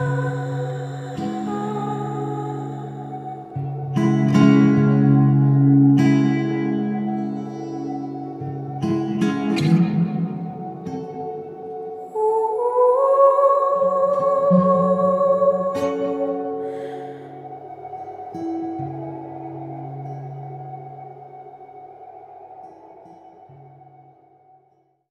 Oh.